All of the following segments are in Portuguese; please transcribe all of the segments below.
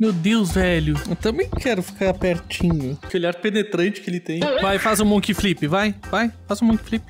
Meu Deus, velho. Eu também quero ficar pertinho. Que olhar penetrante que ele tem. Vai, faz um monkey flip, vai, vai, faz um monkey flip.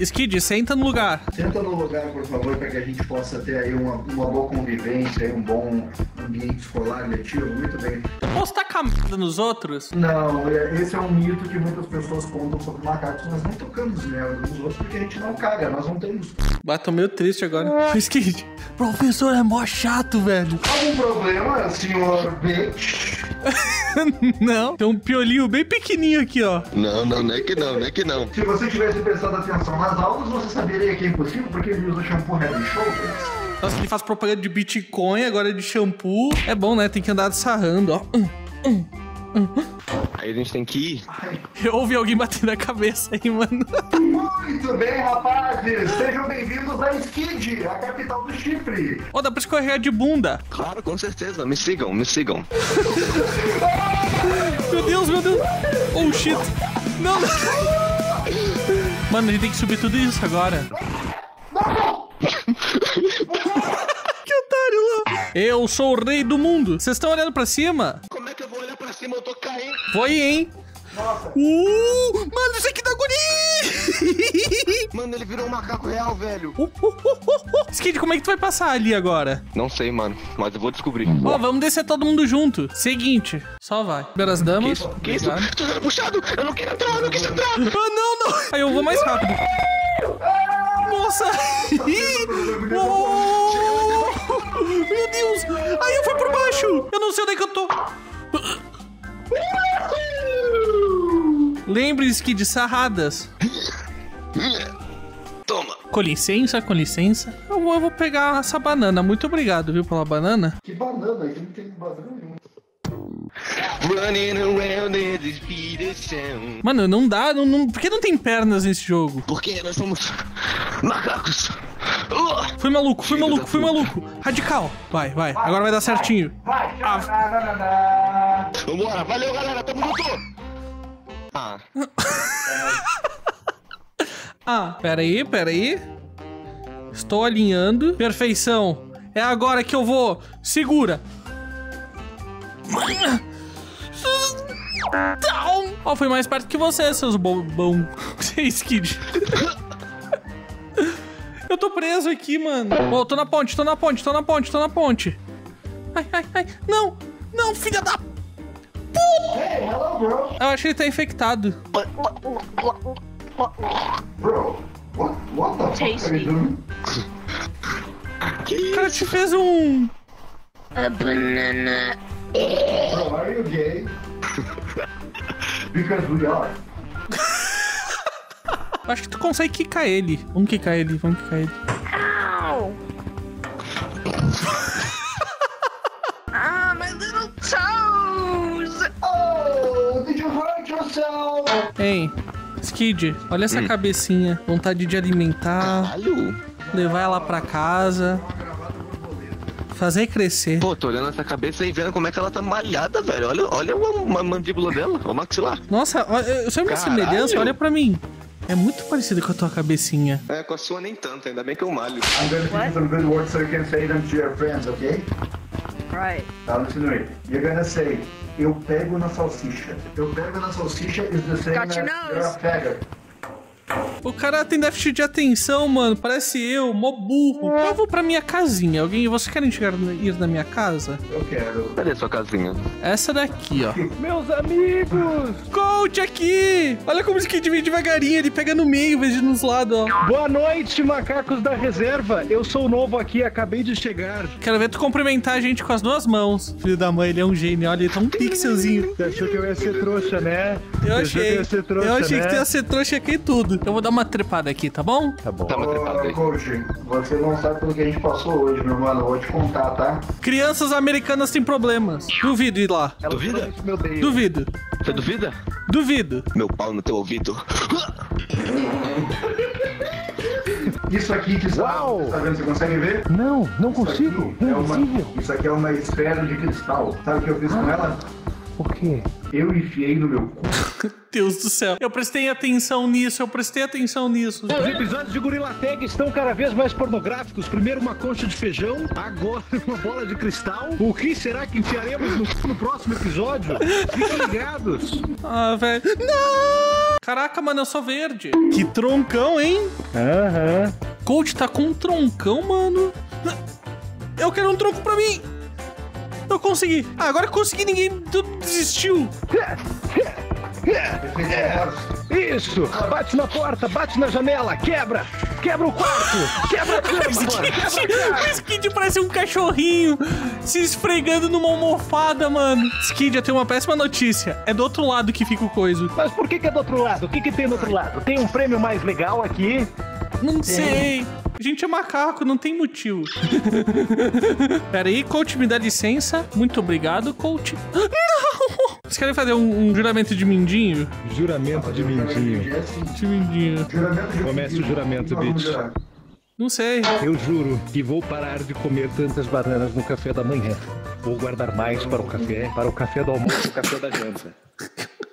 Skid, senta no lugar. Senta no lugar, por favor, para que a gente possa ter aí uma, uma boa convivência, aí um bom ambiente escolar, letivo. Muito bem. Posso tacar merda nos outros? Não, é- esse é um mito que muitas pessoas contam sobre macacos. Nós não tocamos merda nos outros porque a gente não caga, nós não temos. Bah, tô meio triste agora. Skid, professor é mó chato, velho. Algum problema, senhor Bitch? Não. Tem um piolinho bem pequenininho aqui, ó. Não, não, não é que não, não é que não. Se você tivesse prestado atenção nas aulas, você saberia que é impossível porque ele usa shampoo Head Shoulders. Nossa, ele faz propaganda de Bitcoin, agora de shampoo. É bom, né? Tem que andar sarrando, ó. Aí a gente tem que ir. Eu ouvi alguém batendo a cabeça aí, mano. Muito bem, rapazes! Sejam bem-vindos a Skid, a capital do Chipre. Ó, dá pra escorregar de bunda. Claro, com certeza. Me sigam, me sigam. Meu Deus, meu Deus. Oh, shit. Não, não. Mano, a gente tem que subir tudo isso agora. que otário lá. Eu sou o rei do mundo. Vocês estão olhando pra cima? Como é que eu vou olhar pra cima? Eu tô caindo. Foi, hein? Uh, mano, isso aqui dá guri! Mano, ele virou um macaco real, velho. Uh, uh, uh, uh, uh. Skid, como é que tu vai passar ali agora? Não sei, mano, mas eu vou descobrir. Ó, vamos descer todo mundo junto. Seguinte, só vai. Primeiras Que damas. isso? Que isso? Tô sendo puxado. Eu não quero entrar, eu não quis entrar. Ah, não, não. Aí eu vou mais rápido. Nossa. Oh, Deus. Aí eu fui por baixo. Eu não sei onde é que eu tô. Lembre-se que de sarradas. Toma. Com licença, com licença. Eu vou, eu vou pegar essa banana. Muito obrigado, viu, pela banana. Que banana, aqui não tem banana nenhuma. Running around in this beat sound. Mano, não dá. Não, não- por que não tem pernas nesse jogo? Porque nós somos macacos. Fui maluco, fui maluco, fui maluco. Radical. Vai, vai. Agora vai dar certinho. Vai, Ah. Vambora, valeu galera, tamo junto! Ah, Ah, peraí, peraí. Estou alinhando. Perfeição. É agora que eu vou. Segura. Ó, fui mais perto que você, seus bobão. Vocês, kid. Eu tô preso aqui, mano. Ó, tô na ponte, tô na ponte, tô na ponte, tô na ponte. Ai, ai, ai. Não, não, filha da... Hey, hello, bro. Eu acho que ele tá infectado. Bro, what, what the fuck are Tasty. you doing? O cara te fez um... Bro, are you gay? Because we are. Eu Acho que tu consegue quicar ele. Vamos quicar ele, vamos quicar ele. Ow! ah, my little toes! Oh, did you hurt yourself? Hein, Skid, olha essa cabecinha. Vontade de alimentar, caralho. levar ela pra casa, fazer crescer. Pô, tô olhando essa cabeça e vendo como é que ela tá malhada, velho. Olha, olha a, mandíbula dela, o maxilar. Nossa, ó, eu sou uma Caralho. semelhança, olha pra mim. É muito parecido com a tua cabecinha. É, com a sua nem tanto, ainda bem que eu malho. I'm gonna give you some good words so you can say them to your friends, okay? Right. Now listen to me. You're gonna say, eu pego na salsicha. Eu pego na salsicha is the same Got your as nose. you're a faggot. O cara tem déficit de atenção, mano. Parece eu, mó burro. Eu vou pra minha casinha. Alguém, vocês querem chegar, ir na minha casa? Eu quero. Cadê sua casinha? Essa daqui, ó. Meus amigos! Coach aqui! Olha como o Skid vem devagarinho. Ele pega no meio, em vez de nos lados, ó. Boa noite, macacos da reserva. Eu sou novo aqui, acabei de chegar. Quero ver tu cumprimentar a gente com as duas mãos. Filho da mãe, ele é um gênio. Olha, ele tá um pixelzinho. Você achou que eu ia ser trouxa, né? Eu Você achou achei. que eu ia ser trouxa, eu achei né? que tu ia ser trouxa aqui tudo. Eu vou dar uma trepada aqui, tá bom? Tá bom. Tá uma trepada aí. coach, você não sabe pelo que a gente passou hoje, meu mano. Eu vou te contar, tá? Crianças americanas têm problemas. Duvido ir lá. Ela Duvida? Duvido. Você duvida? Duvido. Meu pau no teu ouvido. Isso aqui que está, Uau! tá vendo? Você consegue ver? Não, não Isso aqui consigo. é É uma, impossível. isso aqui é uma esfera de cristal. Sabe o que eu fiz com ela? Por quê? Eu enfiei no meu cu. Deus do céu. Eu prestei atenção nisso, eu prestei atenção nisso. Os episódios de Gorila Tag estão cada vez mais pornográficos. Primeiro uma concha de feijão, agora uma bola de cristal. O que será que enfiaremos no, no próximo episódio? Fiquem ligados. Ah, velho. Não! Caraca, mano, eu sou verde. Que troncão, hein? Aham. Coach tá com um troncão, mano. Eu quero um tronco pra mim. Eu consegui. Ah, agora que consegui, ninguém desistiu. Isso! Bate na porta, bate na janela, quebra! Quebra o quarto! Quebra a cama! O! Skid parece um cachorrinho se esfregando numa almofada, mano. Skid, eu tenho uma péssima notícia. É do outro lado que fica o coisa. Mas por que, que é do outro lado? O que, que tem do outro lado? Tem um prêmio mais legal aqui. Não sei. A gente é macaco, não tem motivo. Pera aí, coach, me dá licença. Muito obrigado, coach. Não! Vocês querem fazer um, um juramento de mindinho? Juramento de mindinho. De mindinho. juramento de Comece o juramento, bitch. Não sei. Eu juro que vou parar de comer tantas bananas no café da manhã. Vou guardar mais para o café, para o café do almoço e o café da janta.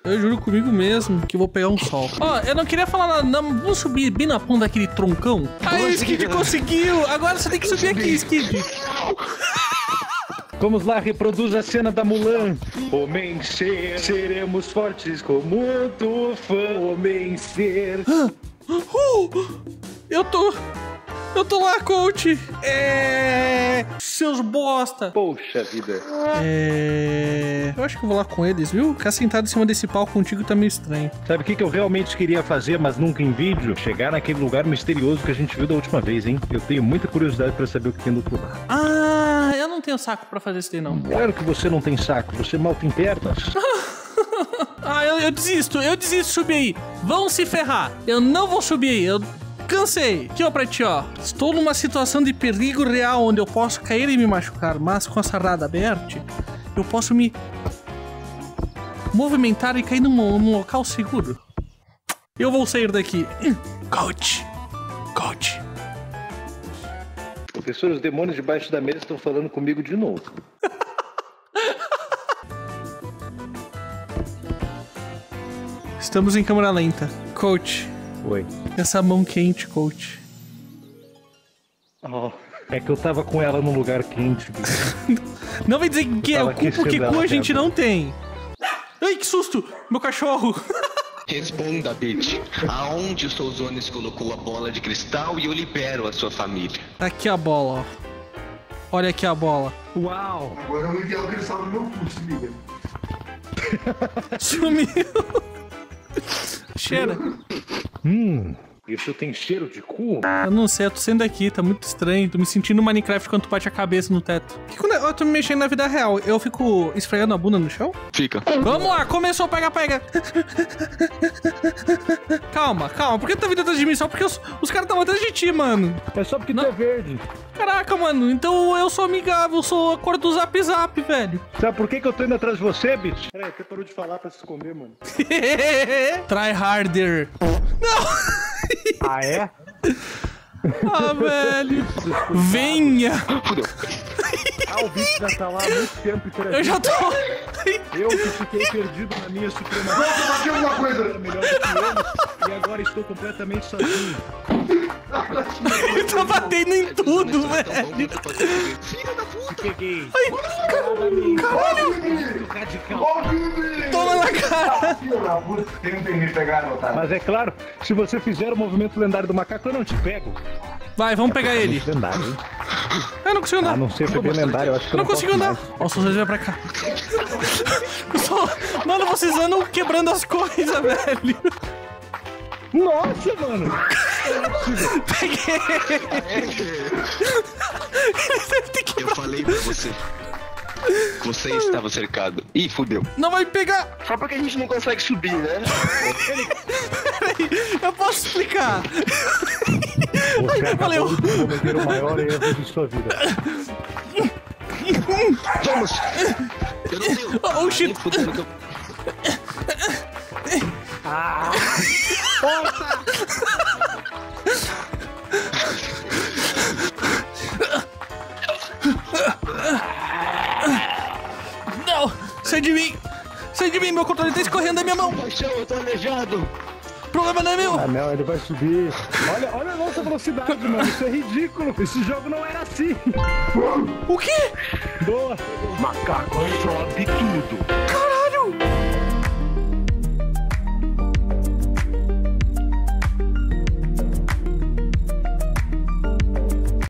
Eu juro comigo mesmo que vou pegar um sol. Ó, eu não queria falar nada, não. Vamos subir bem na ponta daquele troncão? Aí, Skid conseguiu. Agora você tem que subir aqui, Skid. Vamos lá, reproduz a cena da Mulan. Homem ser, seremos fortes como um tufão. Homem ser. Uh, eu tô. Eu tô lá, coach. É. Seus bosta. Poxa vida. É. Eu acho que eu vou lá com eles, viu? Ficar sentado em cima desse pau contigo tá meio estranho. Sabe o que, que eu realmente queria fazer, mas nunca em vídeo? Chegar naquele lugar misterioso que a gente viu da última vez, hein? Eu tenho muita curiosidade pra saber o que tem do outro lado. Ah, eu não tenho saco pra fazer isso daí, não. Claro que você não tem saco, você mal tem pernas. Ah, eu, eu desisto, eu desisto de subir aí. Vão se ferrar. Eu não vou subir aí, eu cansei. Aqui, ó, pra ti, ó. Estou numa situação de perigo real onde eu posso cair e me machucar, mas com a sarrada aberta, eu posso me movimentar e cair num, num local seguro. Eu vou sair daqui. Coach. Coach. Professor, os demônios debaixo da mesa estão falando comigo de novo. Estamos em câmera lenta. Coach. Oi. Essa mão quente, coach. Oh, é que eu tava com ela num lugar quente. bicho. Não vai dizer que é o cu porque cu a gente não tem. Ai, que susto! Meu cachorro! Responda, bitch. Aonde o Souzones colocou a bola de cristal e eu libero a sua família? Tá aqui a bola, ó. Olha aqui a bola. Uau! Agora eu vou enfiar o cristal no meu cu, se liga. Sumiu. Cheira. Hum, isso tem cheiro de cu? Eu não sei, eu tô saindo daqui, tá muito estranho. Tô me sentindo no Minecraft quando tu bate a cabeça no teto. Que quando eu tô me mexendo na vida real, eu fico esfregando a bunda no chão? Fica. Vamos lá, começou, pega, pega. calma, calma. Por que tu tá vindo atrás de mim? Só porque os, os caras estavam atrás de ti, mano. É só porque Não. tu é verde. Caraca, mano. Então eu sou amigável, sou a cor do zap zap, velho. Sabe por que, que eu tô indo atrás de você, bitch? Peraí, até parou de falar pra se esconder, mano. Try harder. Ah, é? Ah, velho. Venha. Fudeu. Ah, o bicho já tá lá há muito tempo. Eu já tô. Eu que fiquei perdido na minha supremacia Nossa, bati alguma coisa! melhor do que eles, e agora estou completamente sozinho. Ele tá batendo em tudo, velho. Filha da puta! Peguei. Caralho. Muito radical. Ó, tentem me pegar, otário. Mas é claro, se você fizer o movimento lendário do macaco, eu não te pego. Vai, vamos pegar ele. Lendário, hein? Eu não consigo andar. A não ser foi bem lendário, eu acho que Eu eu não consigo andar. mais. O Souza vai pra cá. Mano, vocês andam quebrando as coisas, velho. Nossa, mano! Ele deve ter que... Eu falei pra você. Você estava cercado. Ih, fudeu. Não vai pegar. Só porque a gente não consegue subir, né? Peraí, eu posso explicar. Você Valeu. acabou de cometer o maior erro de sua vida. Vamos! Eu não tenho. Oh, oh, shit. nem fudendo de mim. Sai de mim. Meu controle tá escorrendo da minha mão. Paixão, eu tô aleijado. O problema não é meu. Ah, não, ele vai subir. Olha, olha a nossa velocidade, mano. Isso é ridículo. Esse jogo não era assim. O quê? Boa. Macaco sobe tudo. Caralho!